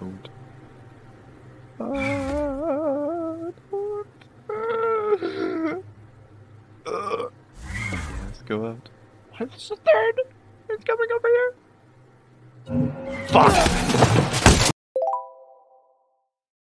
Don't. Yes, go out. It's the third. It's coming over here. Fuck!